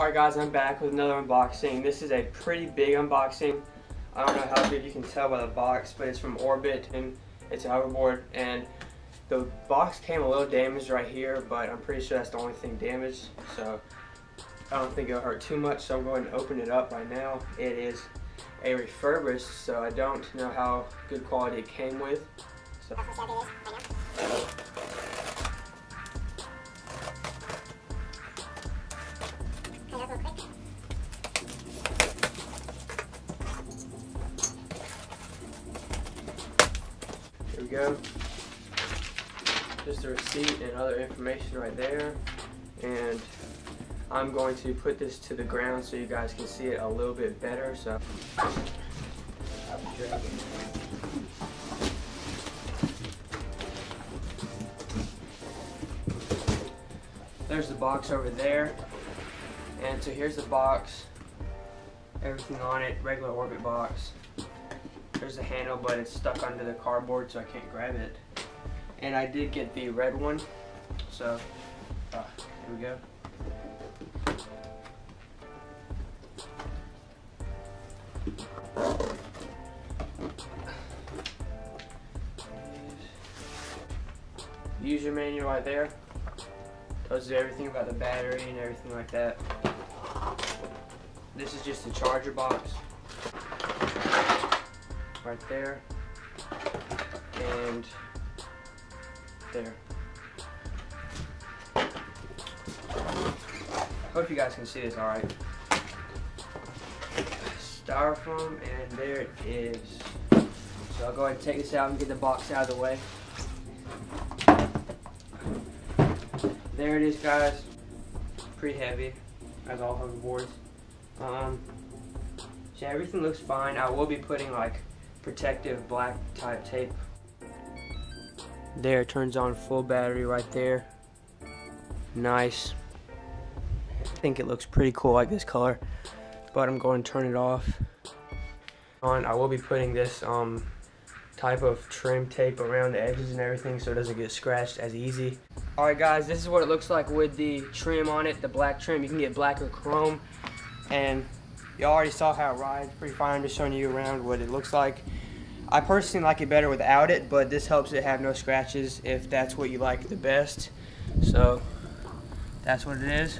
Alright guys, I'm back with another unboxing. This is a pretty big unboxing. I don't know how good you can tell by the box, but it's from Orbit and it's a hoverboard and the box came a little damaged right here, but I'm pretty sure that's the only thing damaged. So I don't think it'll hurt too much, so I'm going to open it up right now. It is a refurbished, so I don't know how good quality it came with. So. Go. Just a receipt and other information right there. And I'm going to put this to the ground so you guys can see it a little bit better. So. There's the box over there. And so here's the box. Everything on it, regular orbit box. There's the handle, but it's stuck under the cardboard, so I can't grab it. And I did get the red one, so uh, here we go. User manual right there. Tells you everything about the battery and everything like that. This is just the charger box. Right there. And there. Hope you guys can see this alright. Styrofoam and there it is. So I'll go ahead and take this out and get the box out of the way. There it is guys. Pretty heavy, as all hoverboards. Um, so everything looks fine. I will be putting like protective black type tape. There, turns on full battery right there. Nice. I think it looks pretty cool like this color, but I'm going to turn it off. On, I will be putting this um, type of trim tape around the edges and everything so it doesn't get scratched as easy. Alright guys, this is what it looks like with the trim on it, the black trim. You can get black or chrome. And you already saw how it rides pretty fine. I'm just showing you around what it looks like. I personally like it better without it, but this helps it have no scratches if that's what you like the best. So that's what it is.